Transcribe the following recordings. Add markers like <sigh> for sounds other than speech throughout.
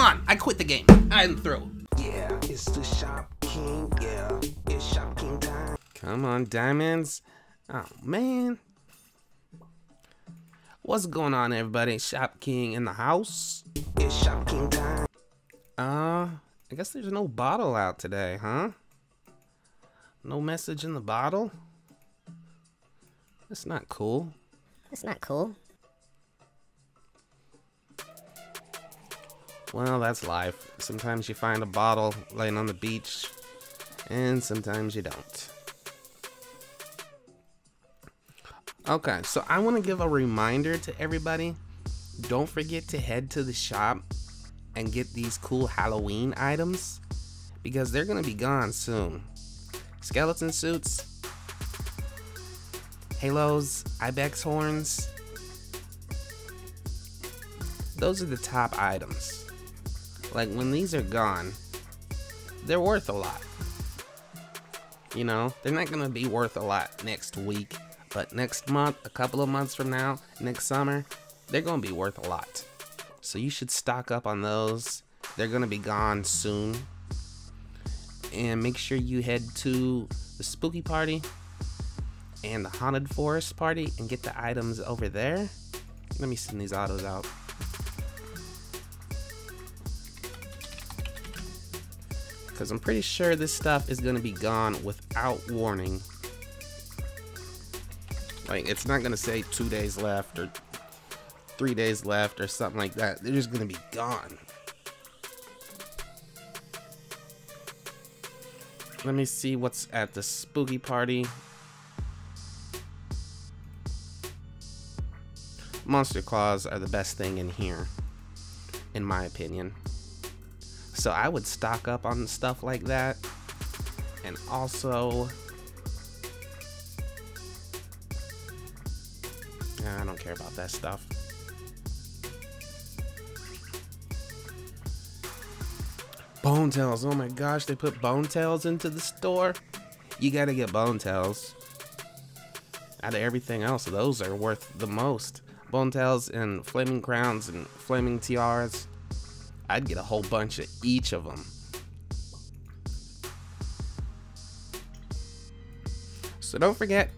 Come on, I quit the game. I'm through. Yeah, it's the Shop King. Yeah, it's Shop King time. Come on, diamonds. Oh, man. What's going on, everybody? Shop King in the house. It's Shop King time. Uh, I guess there's no bottle out today, huh? No message in the bottle? That's not cool. That's not cool. Well, that's life. Sometimes you find a bottle laying on the beach, and sometimes you don't. Okay, so I want to give a reminder to everybody. Don't forget to head to the shop and get these cool Halloween items because they're going to be gone soon. Skeleton suits, halos, ibex horns. Those are the top items. Like when these are gone, they're worth a lot. You know, they're not going to be worth a lot next week but next month, a couple of months from now, next summer, they're going to be worth a lot. So you should stock up on those. They're going to be gone soon. And make sure you head to the spooky party and the haunted forest party and get the items over there. Let me send these autos out. Because I'm pretty sure this stuff is going to be gone without warning. Like, it's not going to say two days left or three days left or something like that. They're just going to be gone. Let me see what's at the spooky party. Monster claws are the best thing in here, in my opinion. So I would stock up on stuff like that. And also I don't care about that stuff. Bone tails. Oh my gosh, they put bone tails into the store. You gotta get bone tails. Out of everything else, those are worth the most. Bone tails and flaming crowns and flaming tiaras. I'd get a whole bunch of each of them. So don't forget,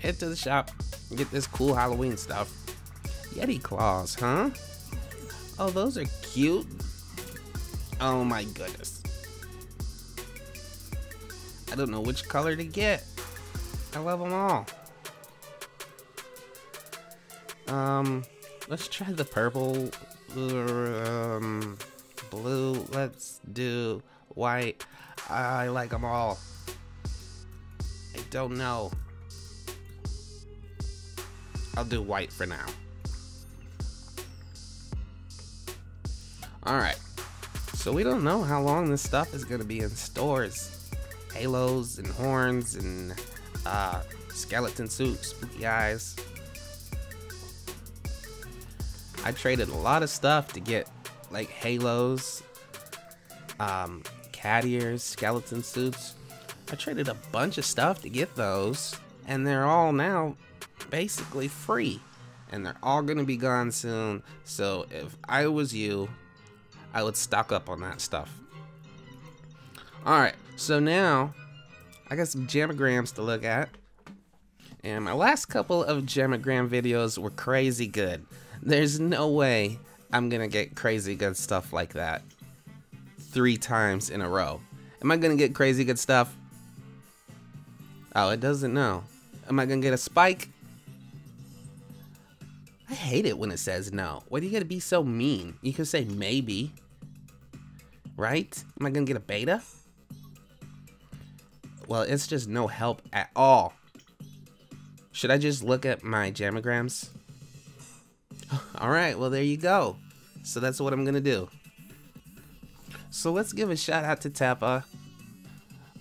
head to the shop, and get this cool Halloween stuff. Yeti claws, huh? Oh, those are cute. Oh my goodness. I don't know which color to get. I love them all. Um, let's try the purple, um, blue. Let's do white. I like them all. I don't know. I'll do white for now. Alright. So we don't know how long this stuff is going to be in stores. Halos and horns and uh, skeleton suits, spooky eyes. I traded a lot of stuff to get like halos, um, cat ears, skeleton suits. I traded a bunch of stuff to get those, and they're all now basically free and they're all to be gone soon. So if I was you, I would stock up on that stuff. Alright, so now I got some Jamagrams to look at. And my last couple of Jamagram videos were crazy good. There's no way I'm to get crazy good stuff like that three times in a row. Am I to get crazy good stuff? Oh, it doesn't know. Am I to get a spike? I hate it when it says no. Why do you gotta be so mean? You can say maybe. Right? Am I gonna get a beta? Well, it's just no help at all. Should I just look at my <laughs> jamagrams? Alright, well there you go. So that's what I'm gonna do. So let's give a shout out to Teppa.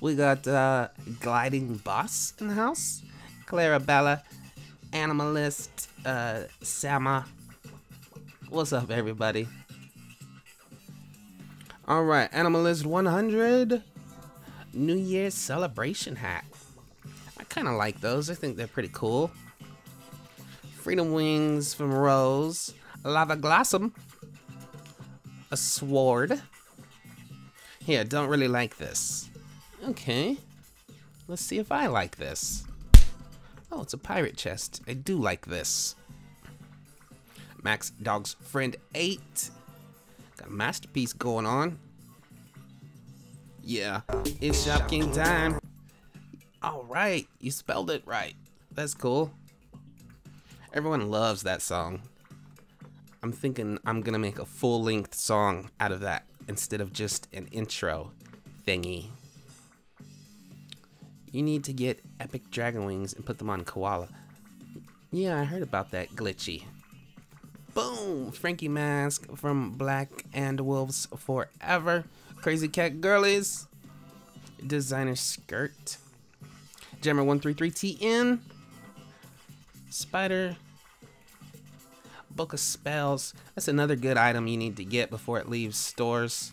We got uh, Gliding Boss in the house. Clarabella, Animalist, uh, Sama. What's up, everybody? Alright, Animalist 100. New Year's celebration hat. I kind of like those. I think they're pretty cool. Freedom Wings from Rose. Lava Glossum. A sword. Here, don't really like this. Okay. Let's see if I like this. Oh, it's a pirate chest. I do like this. Max Dog's Friend 8. Got a masterpiece going on. Yeah, it's Shop King time. All right, you spelled it right. That's cool. Everyone loves that song. I'm thinking I'm gonna make a full length song out of that instead of just an intro thingy. You need to get epic dragon wings and put them on koala. Yeah, I heard about that glitchy. Boom! Frankie Mask from Black and Wolves Forever. Crazy Cat Girlies. Designer skirt. Jammer 133TN. Spider. Book of Spells. That's another good item you need to get before it leaves stores.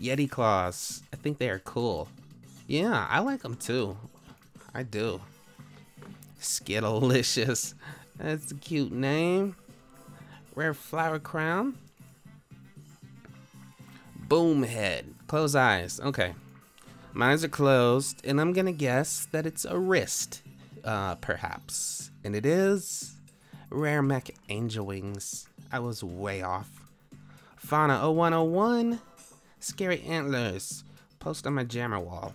Yeti Claws. I think they are cool. Yeah, I like them too. I do. Skittlelicious. <laughs> That's a cute name. Rare Flower Crown. Boomhead. Close eyes. Okay. My eyes are closed, and I'm gonna guess that it's a wrist, uh, perhaps. And it is Rare Mech Angel Wings. I was way off. Fauna 0101. Scary Antlers. Post on my jammer wall.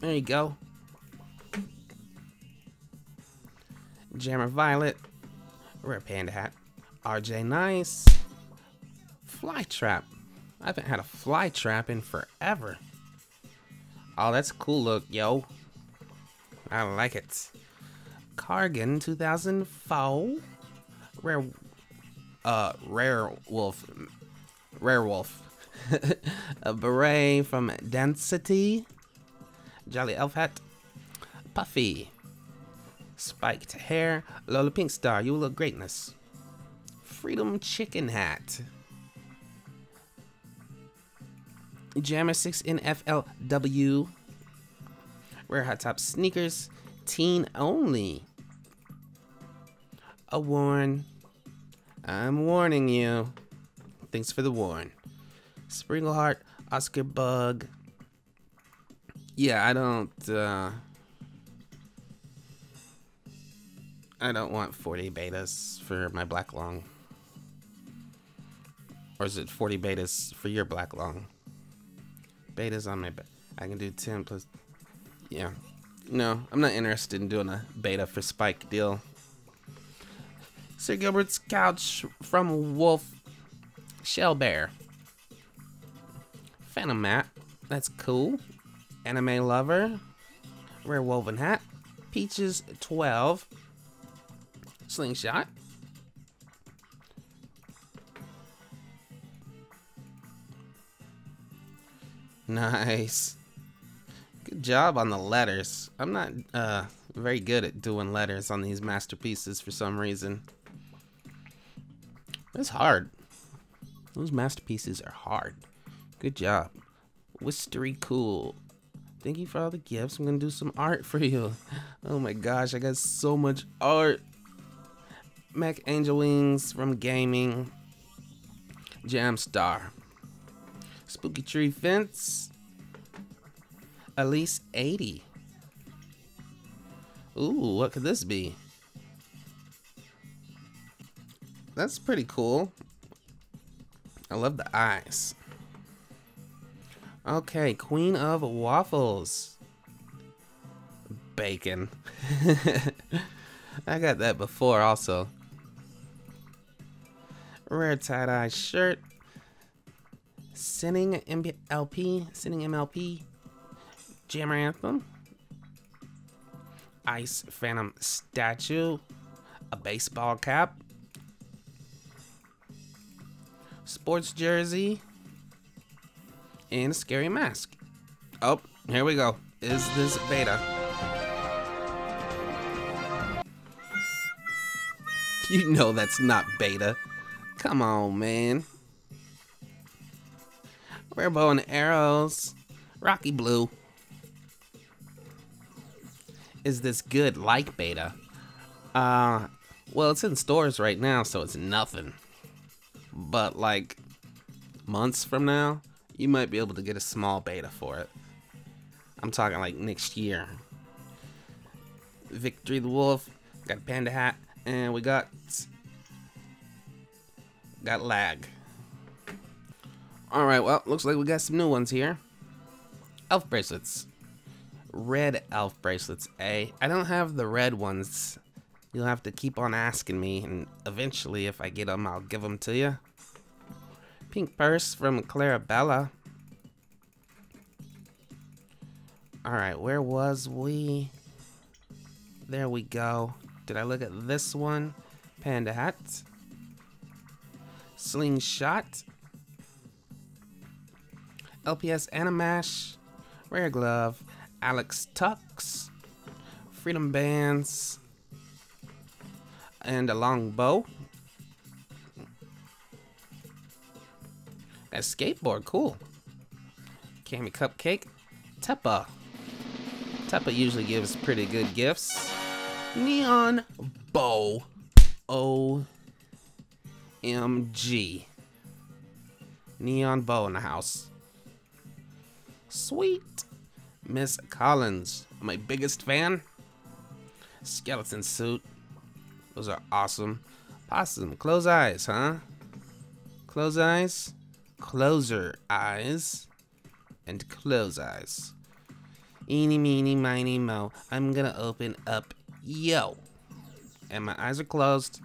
There you go. Jammer Violet. Rare Panda Hat. RJ Nice. Fly Trap. I haven't had a fly trap in forever. Oh, that's cool look, yo. I like it. Cargan 2004. Rare uh rare wolf rare wolf. <laughs> a beret from Density. Jolly Elf Hat. Puffy. Spiked hair. Lola Pink Star, you look greatness. Freedom Chicken Hat. Jammer 6 in NFLW. Rare Hot Top Sneakers. Teen only. A warn. I'm warning you. Thanks for the warn. Springleheart, Oscar Bug. Yeah, I don't, uh... I don't want 40 betas for my black long. Or is it 40 betas for your black long? Betas on my... Be I can do 10 plus... Yeah. No, I'm not interested in doing a beta for Spike deal. Sir Gilbert's couch from Wolf Shell Bear. Phantom Mat. That's cool. Anime Lover. Rare Woven Hat. Peaches 12. Slingshot. Nice. Good job on the letters. I'm not uh, very good at doing letters on these masterpieces for some reason. It's hard. Those masterpieces are hard. Good job. Wistery cool. Thank you for all the gifts. I'm gonna do some art for you. Oh my gosh, I got so much art. Mech Angel Wings from Gaming. Jam Star. Spooky Tree Fence. At least 80. Ooh, what could this be? That's pretty cool. I love the eyes. Okay, Queen of Waffles. Bacon. <laughs> I got that before also. Rare tie-dye shirt. Sinning MLP. Sinning MLP. Jammer Anthem. Ice Phantom statue. A baseball cap. Sports jersey. And a scary mask. Oh, here we go. Is this beta? You know that's not beta. Come on, man. Bow and arrows. Rocky Blue is this good like beta? Uh, well, it's in stores right now, so it's nothing. But like months from now, you might be able to get a small beta for it. I'm talking like next year. Victory the Wolf, got a Panda Hat, and we got got lag. Alright, well, looks like we got some new ones here. Elf bracelets. Red elf bracelets, A. I don't have the red ones. You'll have to keep on asking me, and eventually, if I get them, I'll give them to you. Pink purse from Clarabella. Alright, where was we? There we go. Did I look at this one? Panda hat. Slingshot. LPS Animash. Rare Glove. Alex Tux. Freedom Bands. And a long bow. A skateboard, cool. Cammy Cupcake. Teppa. Teppa usually gives pretty good gifts. Neon Bow. O M G. Neon Bow in the house. Sweet. Miss Collins. My biggest fan. Skeleton suit. Those are awesome. Possum. Close eyes, huh? Close eyes. Closer eyes. And close eyes. Eeny, meeny, miny, mo. I'm gonna open up yo. And my eyes are closed.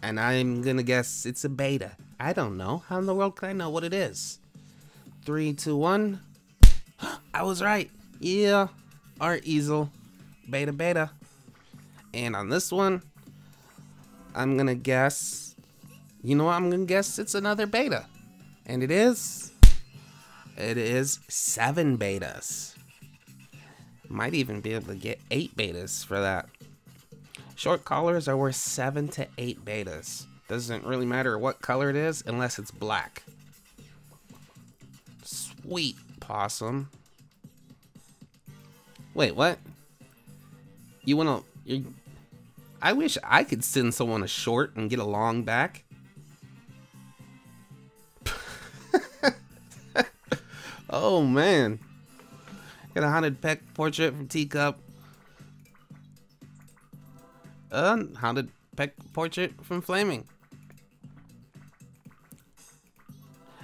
And I'm gonna guess it's a beta. I don't know. How in the world can I know what it is? Three, two, one. <gasps> I was right. Yeah. Art easel. Beta, beta. And on this one, I'm gonna guess. You know what? I'm gonna guess it's another beta. And it is. It is seven betas. Might even be able to get eight betas for that. Short collars are worth seven to eight betas. Doesn't really matter what color it is unless it's black. Sweet possum. Wait, what? You wanna you I wish I could send someone a short and get a long back. <laughs> oh man. Got a haunted peck portrait from Teacup. Uh, haunted peck portrait from Flaming.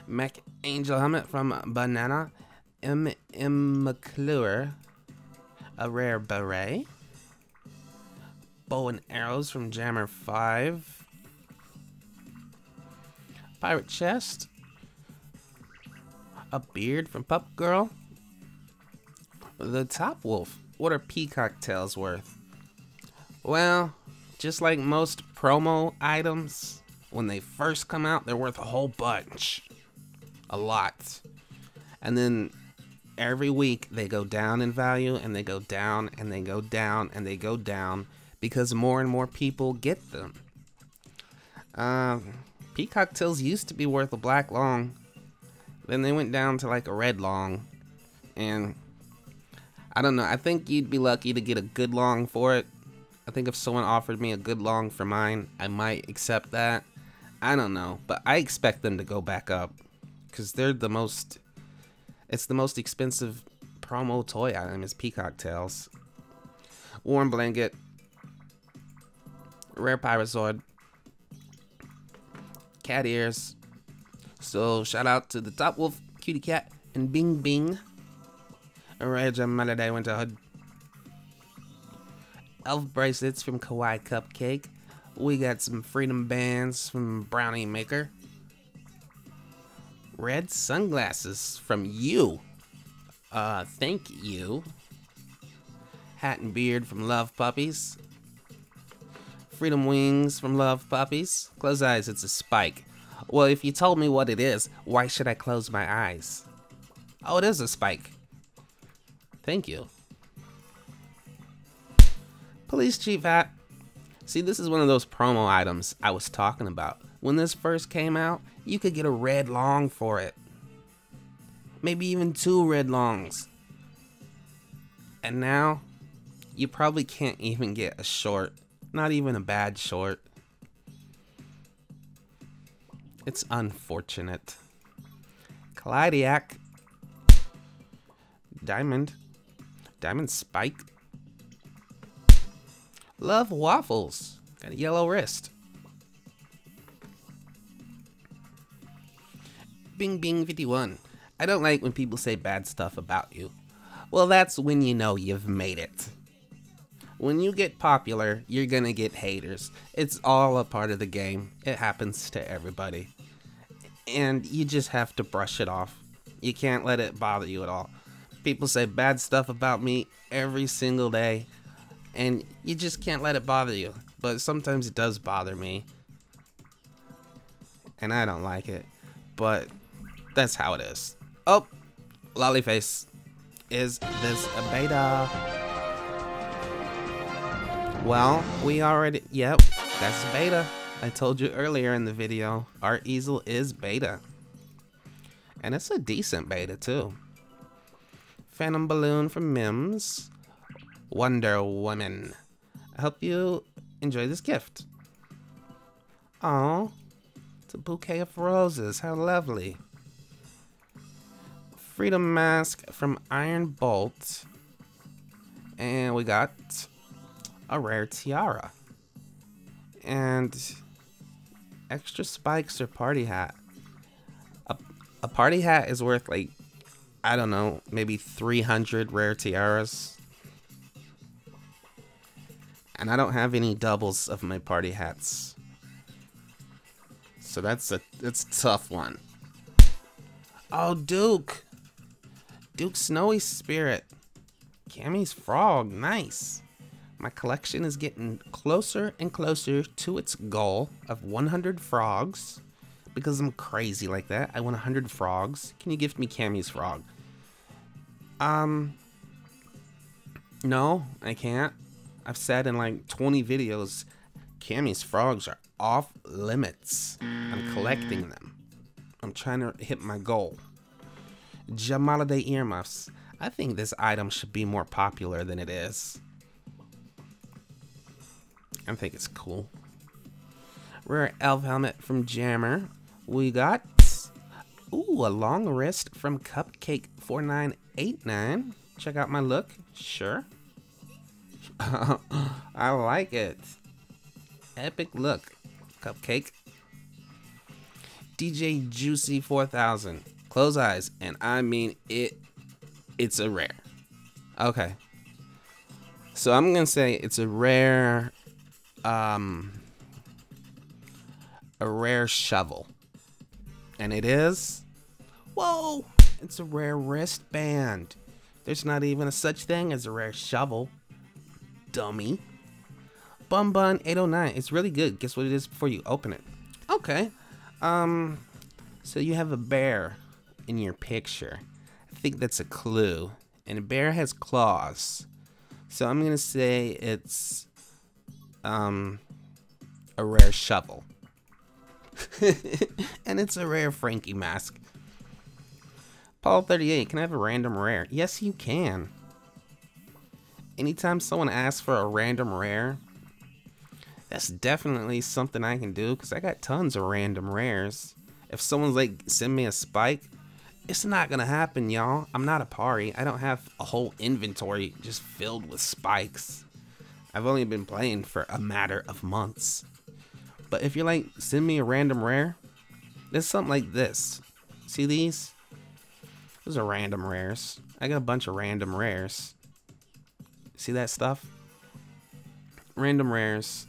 Mech Angel helmet from Banana. M. M. McClure. A rare beret. Bow and arrows from Jammer 5. Pirate chest. A beard from Pup Girl. The Top Wolf. What are peacock tails worth? Well, just like most promo items, when they first come out, they're worth a whole bunch. A lot. And then every week they go down in value and they go down and they go down and they go down because more and more people get them. Um, peacock tails used to be worth a black long. Then they went down to like a red long. And I don't know. I think you'd be lucky to get a good long for it. I think if someone offered me a good long for mine, I might accept that. I don't know, but I expect them to go back up because they're the most. It's the most expensive promo toy item is peacock tails. Warm blanket. Rare Pyrozoid. Cat ears. So shout out to the Top Wolf, Cutie Cat, and Bing Bing. Rage Melody Winter Hood. Elf bracelets from Kawaii Cupcake. We got some Freedom Bands from Brownie Maker. Red sunglasses from you. Uh, thank you. Hat and beard from Love Puppies. Freedom wings from Love Puppies. Close eyes, it's a spike. Well, if you told me what it is, why should I close my eyes? Oh, it is a spike. Thank you. Police Chief hat. See, this is one of those promo items I was talking about. When this first came out, you could get a red long for it. maybe even two red longs. And now, you probably can't even get a short, not even a bad short. It's unfortunate. Kalydiac. Diamond. Diamond Spike. Love waffles. Got a yellow wrist. Bing Bing 51. I don't like when people say bad stuff about you. Well, that's when you know you've made it. When you get popular, you're gonna get haters. It's all a part of the game. It happens to everybody. And you just have to brush it off. You can't let it bother you at all. People say bad stuff about me every single day, and you just can't let it bother you. But sometimes it does bother me. And I don't like it. But that's how it is. Oh, Lollyface. Is this a beta? Well, we already, yep, that's beta. I told you earlier in the video, our easel is beta. And it's a decent beta too. Phantom Balloon from Mims. Wonder Woman. I hope you enjoy this gift. Oh, it's a bouquet of roses. How lovely. Freedom Mask from Iron Bolt. And we got a rare tiara. And extra spikes or party hat. A, a party hat is worth like, I don't know, maybe 300 rare tiaras. And I don't have any doubles of my party hats. So that's a that's a tough one. Oh, Duke. Duke Snowy Spirit. Cami's Frog. Nice. My collection is getting closer and closer to its goal of 100 frogs. Because I'm crazy like that. I want 100 frogs. Can you gift me Cami's Frog? Um. No, I can't. I've said in like 20 videos, Cami's frogs are off limits. I'm collecting them. I'm trying to hit my goal. Jamaaliday earmuffs. I think this item should be more popular than it is. I think it's cool. Rare elf helmet from Jammer. We got ooh a long wrist from Cupcake 4989. Check out my look. Sure. <laughs> I like it. Epic look. Cupcake. DJ Juicy 4000. Close eyes. And I mean it. It's a rare. Okay. So I'm to say it's a rare. Um. A rare shovel. And it is. Whoa! It's a rare wristband. There's not even a such thing as a rare shovel dummy. Bun Bun 809. It's really good. Guess what it is before you open it? Okay. Um, so you have a bear in your picture. I think that's a clue. And a bear has claws. So I'm gonna say it's um a rare shovel. <laughs> and it's a rare Frankie mask. Paul 38, can I have a random rare? Yes, you can anytime someone asks for a random rare, that's definitely something I can do because I got tons of random rares. If someone's like, send me a spike, it's not gonna happen, y'all. I'm not a party. I don't have a whole inventory just filled with spikes. I've only been playing for a matter of months. But if you're like, send me a random rare, there's something like this. See these? Those are random rares. I got a bunch of random rares. See that stuff? Random rares.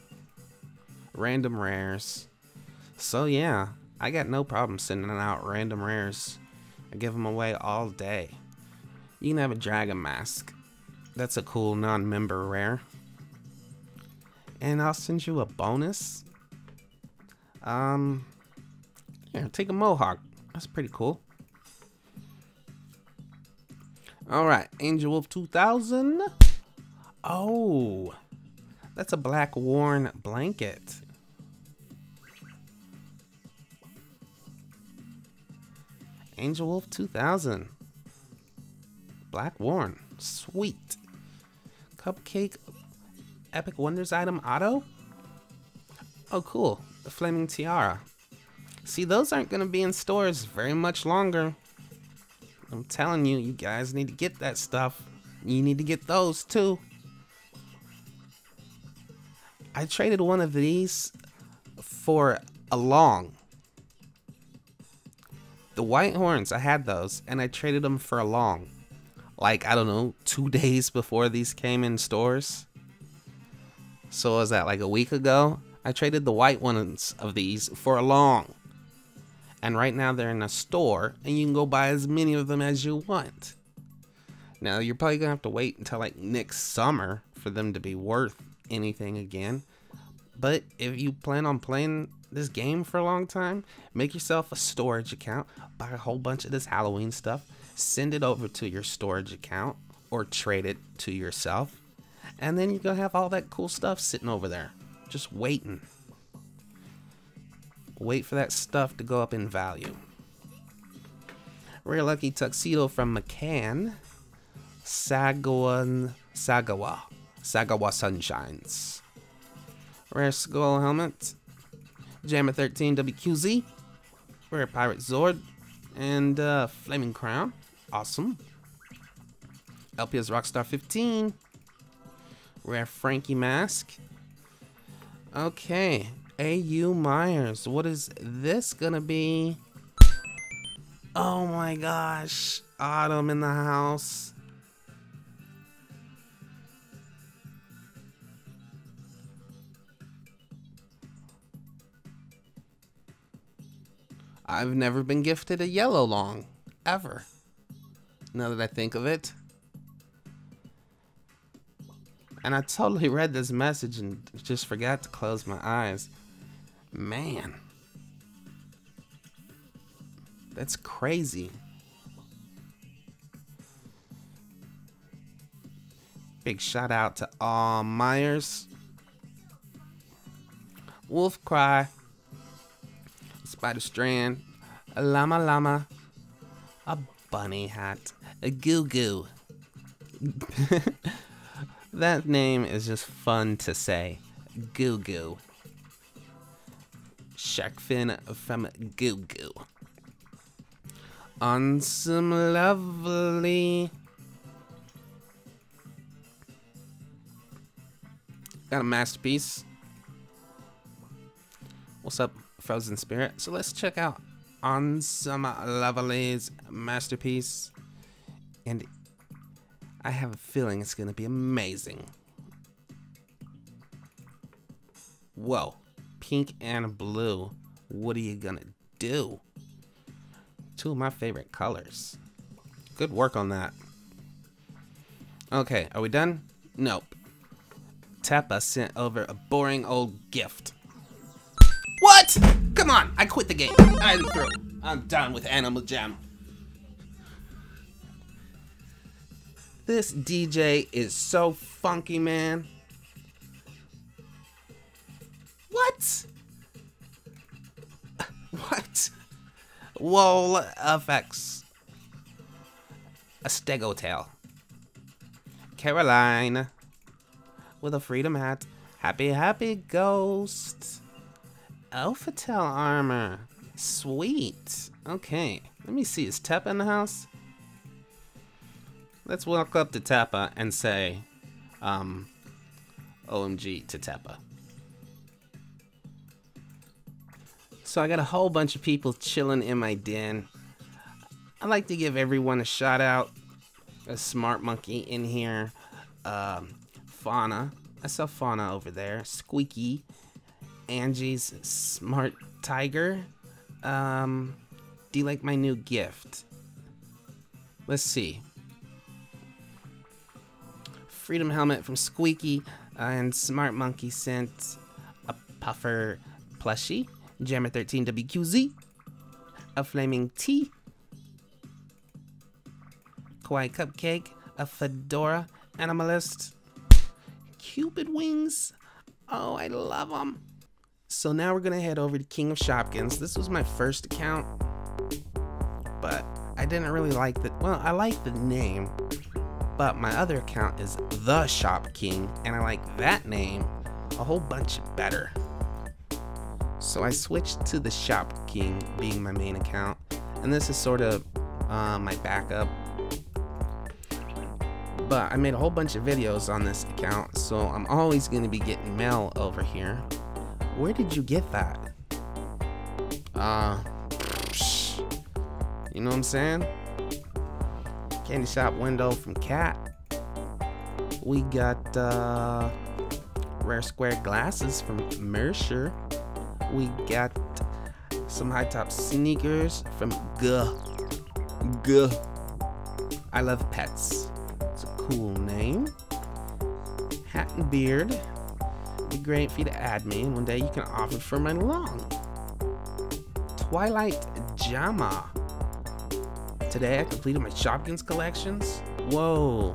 Random rares. So yeah, I got no problem sending out random rares. I give them away all day. You can have a dragon mask. That's a cool non-member rare. And I'll send you a bonus. Um, yeah, take a mohawk. That's pretty cool. All right, Angel Wolf 2000. Oh, that's a black worn blanket. Angel Wolf 2000. Black Worn. Sweet. Cupcake Epic Wonders item auto? Oh, cool. The Flaming Tiara. See, those aren't going to be in stores very much longer. I'm telling you, you guys need to get that stuff. You need to get those too. I traded one of these for a long. The white horns, I had those, and I traded them for a long. Like, I don't know, two <laughs> days before these came in stores. So was that like a week ago? I traded the white ones of these for a long. And right now they're in a store, and you can go buy as many of them as you want. Now, you're probably gonna have to wait until like next summer for them to be worth anything again. But if you plan on playing this game for a long time, make yourself a storage account, buy a whole bunch of this Halloween stuff, send it over to your storage account, or trade it to yourself. And then you're gonna have all that cool stuff sitting over there, just waiting. Wait for that stuff to go up in value. Rare Lucky Tuxedo from McCann. Sagawa, Sagawa, Sagawa Sunshines. Rare Skull Helmet. Jammer 13 WQZ. Rare Pirate Zord. And uh, Flaming Crown. Awesome. LPS Rockstar 15. Rare Frankie Mask. Okay. A.U. Myers. What is this gonna be? Oh my gosh. Autumn in the house. I've never been gifted a yellow long. Ever. Now that I think of it. And I totally read this message and just forgot to close my eyes. Man. That's crazy. Big shout out to all Myers. Wolf Cry. Spider Strand. A Llama Llama. A Bunny Hat. A Goo Goo. <laughs> that name is just fun to say. Goo Goo. Shark fin from Goo Goo. On some lovely. Got a masterpiece. What's up, Frozen Spirit? So let's check out on some lovely's masterpiece. And I have a feeling it's gonna be amazing. Whoa, pink and blue. What are you gonna do? Two of my favorite colors. Good work on that. Okay, are we done? Nope. Tappa sent over a boring old gift. What? Come on, I quit the game. I'm through. I'm done with Animal Jam. This DJ is so funky, man. What? <laughs> What? Wall FX. A stego tail. Caroline. With a freedom hat. Happy, happy ghost. Elfatel armor. Sweet. Okay. Let me see. Is Teppa in the house? Let's walk up to Teppa and say, um, OMG to Teppa. So I got a whole bunch of people chilling in my den. I like to give everyone a shout out. A smart monkey in here. Um, Fauna. I saw Fauna over there. Squeaky. Angie's smart tiger. Um, do you like my new gift? Let's see. Freedom helmet from Squeaky and Smart Monkey sent a puffer plushie. Jammer 13 WQZ. A flaming tea. Kawaii cupcake. A fedora animalist. Cupid wings. Oh, I love them. So now we're gonna head over to King of Shopkins. This was my first account, but I didn't really like the Well, I like the name, but my other account is The Shop King, and I like that name a whole bunch better. So I switched to The Shop King being my main account, and this is sort of uh, my backup. But I made a whole bunch of videos on this account, so I'm always going to be getting mail over here. Where did you get that? Uh, you know what I'm saying? Candy shop window from Cat. We got uh, rare square glasses from Mercer. We got some high top sneakers from Guh. Guh. I love pets. It's a cool name. Hat and beard. Be great for you to add me, and one day you can offer for my long. Twilight Jama. Today I completed my Shopkins collections. Whoa.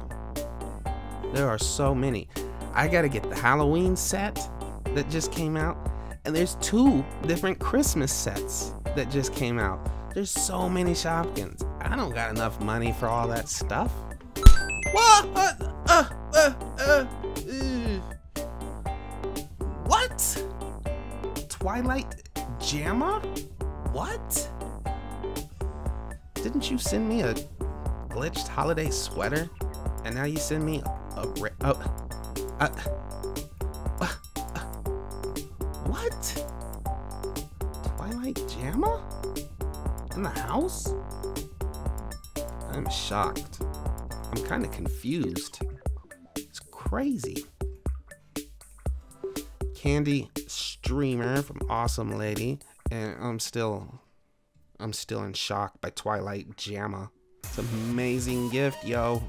There are so many. I gotta get the Halloween set that just came out. And there's two different Christmas sets that just came out. There's so many Shopkins. I don't got enough money for all that stuff. You send me a glitched holiday sweater? And now you send me a, a, a, a, a what? Twilight Jamma? In the house? I'm shocked. I'm kind of confused. It's crazy. Candy Streamer from Awesome Lady, and I'm still I'm still in shock by Twilight Jamma. It's an amazing gift, yo.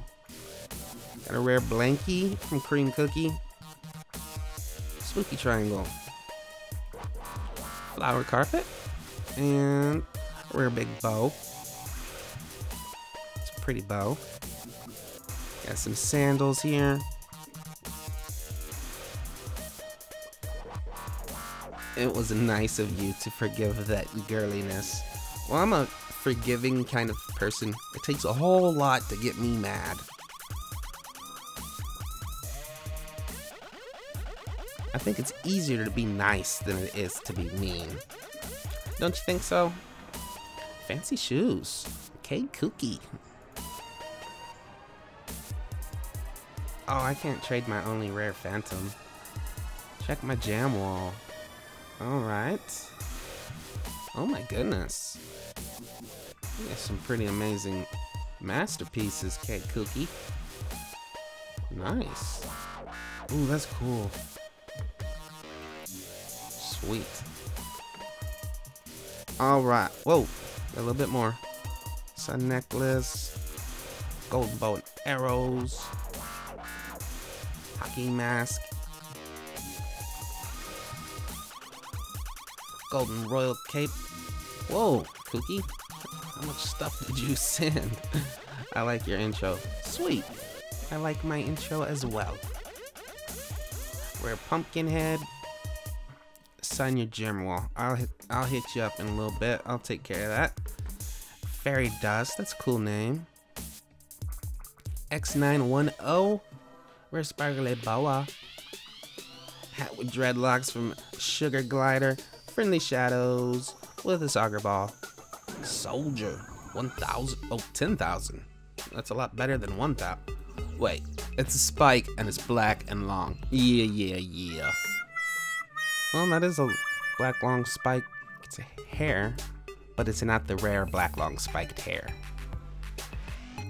Got a rare blankie from Cream Cookie. Spooky Triangle. Flower carpet. And a rare big bow. It's a pretty bow. Got some sandals here. It was nice of you to forgive that girliness. Well, I'm a forgiving kind of person. It takes a whole lot to get me mad. I think it's easier to be nice than it is to be mean. Don't you think so? Fancy shoes. K Cookie. Oh, I can't trade my only rare phantom. Check my jam wall. Alright. Oh my goodness. Some pretty amazing masterpieces, K Cookie. Nice. Ooh, that's cool. Sweet. Alright. Whoa. A little bit more. Sun necklace. Golden bow and arrows. Hockey mask. Golden royal cape. Whoa, Cookie. How much stuff <laughs> did you send? I like your intro. Sweet. I like my intro as well. Wear pumpkin head. Sign your gem wall. I'll hit I'll hit you up in a little bit. I'll take care of that. Fairy dust, that's a cool name. X910. Where's Sparkly Boa? Hat with dreadlocks from Sugar Glider. Friendly shadows with a soccer ball. Soldier. 1,000. Oh, 10,000. That's a lot better than 1,000. Wait, it's a spike and it's black and long. Yeah, yeah, yeah. Well, that is a black long spike. It's a hair, but it's not the rare black long spiked hair.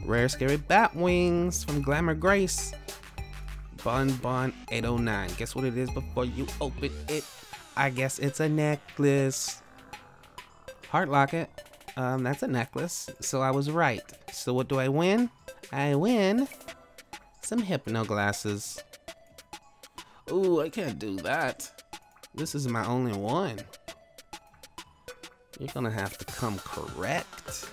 Rare scary bat wings from Glamour Grace. Bun Bun 809. Guess what it is before you open it? I guess it's a necklace. Heart locket. Um, that's a necklace. So I was right. So what do I win? I win some hypno glasses. Ooh, I can't do that. This is my only one. You're gonna have to come correct.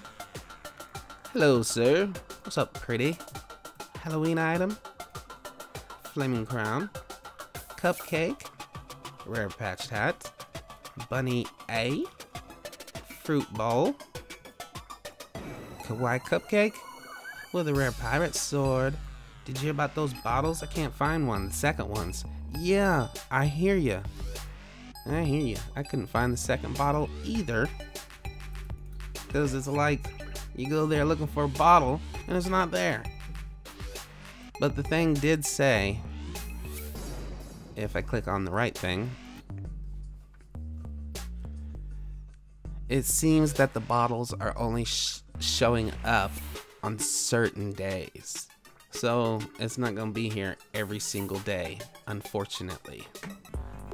Hello, sir. What's up, pretty? Halloween item? Flaming crown. Cupcake. Rare patched hat. Bunny A. Fruit bowl. Kawaii cupcake. with a rare pirate sword. Did you hear about those bottles? I can't find one. The second ones. Yeah, I hear you. I hear you. I couldn't find the second bottle either. Because it's like you go there looking for a bottle and it's not there. But the thing did say, if I click on the right thing, it seems that the bottles are only showing up on certain days. So it's not gonna be here every single day, unfortunately.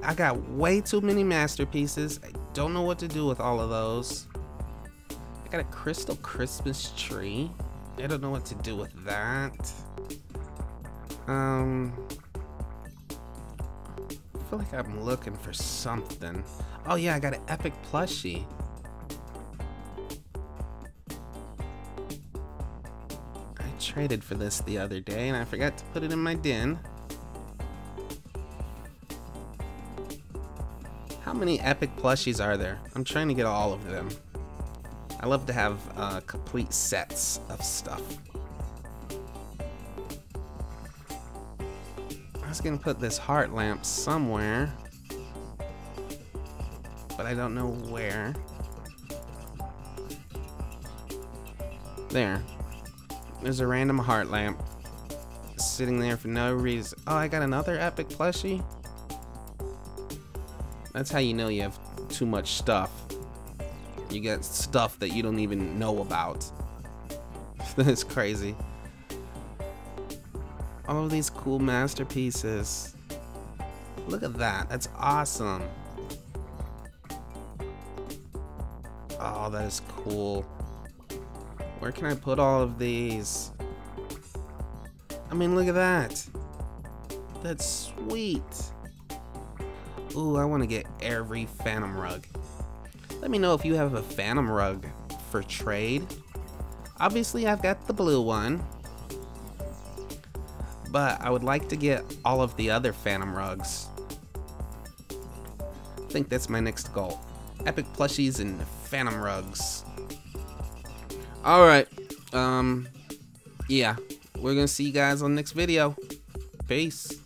I got way too many masterpieces. I don't know what to do with all of those. I got a crystal Christmas tree. I don't know what to do with that. Um, I feel like I'm looking for something. Oh yeah, I got an epic plushie. Traded for this the other day and I forgot to put it in my den. How many epic plushies are there? I'm trying to get all of them. I love to have uh, complete sets of stuff. I was gonna put this heart lamp somewhere, but I don't know where. There. There's a random heart lamp sitting there for no reason. Oh, I got another epic plushie. That's how you know you have too much stuff. You get stuff that you don't even know about. <laughs> That's crazy. All of these cool masterpieces. Look at that. That's awesome. Oh, that is cool. Where can I put all of these? I mean, look at that. That's sweet. Ooh, I want to get every Phantom Rug. Let me know if you have a Phantom Rug for trade. Obviously, I've got the blue one. But I would like to get all of the other Phantom Rugs. I think that's my next goal. Epic plushies and Phantom Rugs. Alright. Um, yeah. We're to see you guys on the next video. Peace.